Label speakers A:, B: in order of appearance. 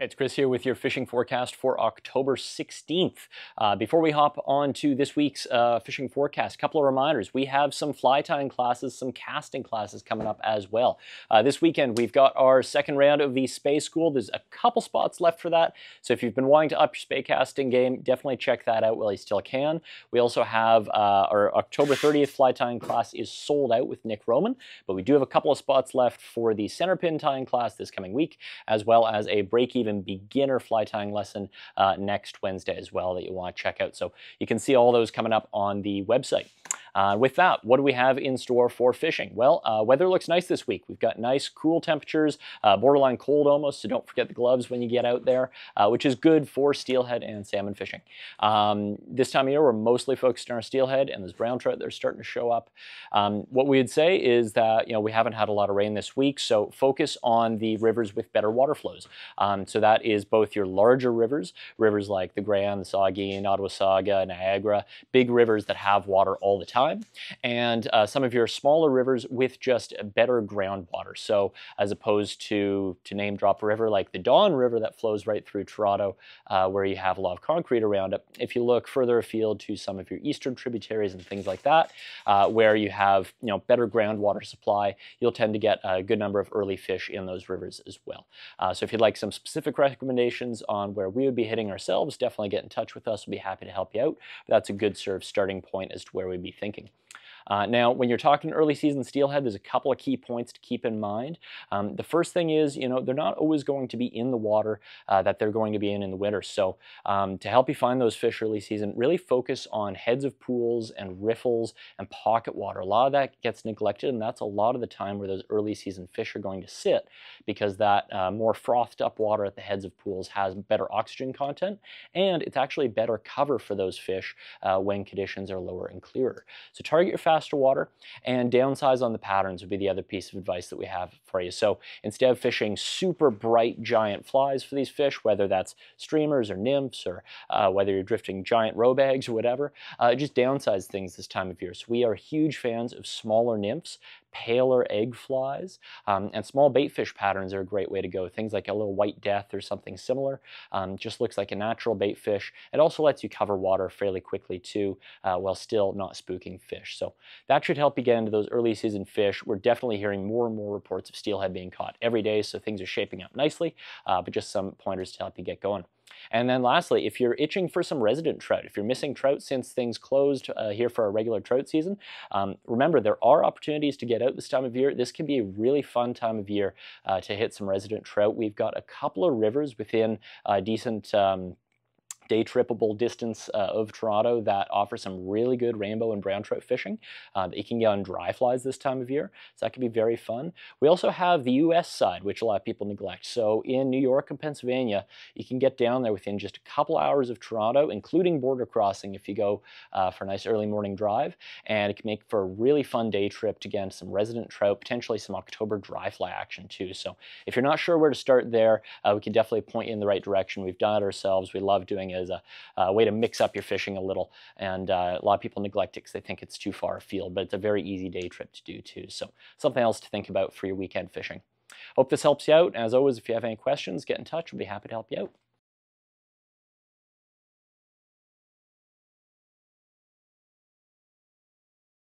A: It's Chris here with your fishing forecast for October 16th. Uh, before we hop on to this week's uh, fishing forecast, a couple of reminders. We have some fly tying classes, some casting classes coming up as well. Uh, this weekend, we've got our second round of the Spey School. There's a couple spots left for that. So if you've been wanting to up your Spey casting game, definitely check that out while you still can. We also have uh, our October 30th fly tying class is sold out with Nick Roman, but we do have a couple of spots left for the center pin tying class this coming week, as well as a break-even even beginner fly tying lesson uh, next Wednesday as well that you want to check out. So you can see all those coming up on the website. Uh, with that, what do we have in store for fishing? Well, uh, weather looks nice this week. We've got nice, cool temperatures, uh, borderline cold almost, so don't forget the gloves when you get out there, uh, which is good for steelhead and salmon fishing. Um, this time of year, we're mostly focused on our steelhead and those brown trout that are starting to show up. Um, what we'd say is that, you know, we haven't had a lot of rain this week, so focus on the rivers with better water flows. Um, so that is both your larger rivers, rivers like the Grand, the Saugeen, Nottawasaga, Niagara, big rivers that have water all the time time, and uh, some of your smaller rivers with just better groundwater. So as opposed to, to name drop a river like the Don River that flows right through Toronto, uh, where you have a lot of concrete around it, if you look further afield to some of your eastern tributaries and things like that, uh, where you have you know better groundwater supply, you'll tend to get a good number of early fish in those rivers as well. Uh, so if you'd like some specific recommendations on where we would be hitting ourselves, definitely get in touch with us. We'll be happy to help you out. But that's a good sort of starting point as to where we'd be thinking thinking. Uh, now, when you're talking early season steelhead, there's a couple of key points to keep in mind. Um, the first thing is, you know, they're not always going to be in the water uh, that they're going to be in in the winter. So um, to help you find those fish early season, really focus on heads of pools and riffles and pocket water. A lot of that gets neglected, and that's a lot of the time where those early season fish are going to sit because that uh, more frothed up water at the heads of pools has better oxygen content, and it's actually better cover for those fish uh, when conditions are lower and clearer. So target your faster water and downsize on the patterns would be the other piece of advice that we have for you. So instead of fishing super bright giant flies for these fish, whether that's streamers or nymphs or uh, whether you're drifting giant roe bags or whatever, uh, just downsize things this time of year. So we are huge fans of smaller nymphs paler egg flies. Um, and small bait fish patterns are a great way to go. Things like a little white death or something similar. Um, just looks like a natural bait fish. It also lets you cover water fairly quickly too uh, while still not spooking fish. So that should help you get into those early season fish. We're definitely hearing more and more reports of steelhead being caught every day, so things are shaping up nicely, uh, but just some pointers to help you get going. And then lastly, if you're itching for some resident trout, if you're missing trout since things closed uh, here for our regular trout season, um, remember there are opportunities to get out this time of year. This can be a really fun time of year uh, to hit some resident trout. We've got a couple of rivers within a decent um, day trippable distance uh, of Toronto that offers some really good rainbow and brown trout fishing uh, you can get on dry flies this time of year. So that could be very fun. We also have the US side, which a lot of people neglect. So in New York and Pennsylvania, you can get down there within just a couple hours of Toronto, including border crossing if you go uh, for a nice early morning drive. And it can make for a really fun day trip to get some resident trout, potentially some October dry fly action too. So if you're not sure where to start there, uh, we can definitely point you in the right direction. We've done it ourselves. We love doing it as a, a way to mix up your fishing a little. And uh, a lot of people neglect it because they think it's too far afield, but it's a very easy day trip to do too. So something else to think about for your weekend fishing. Hope this helps you out. As always, if you have any questions, get in touch. We'll be happy to help you out.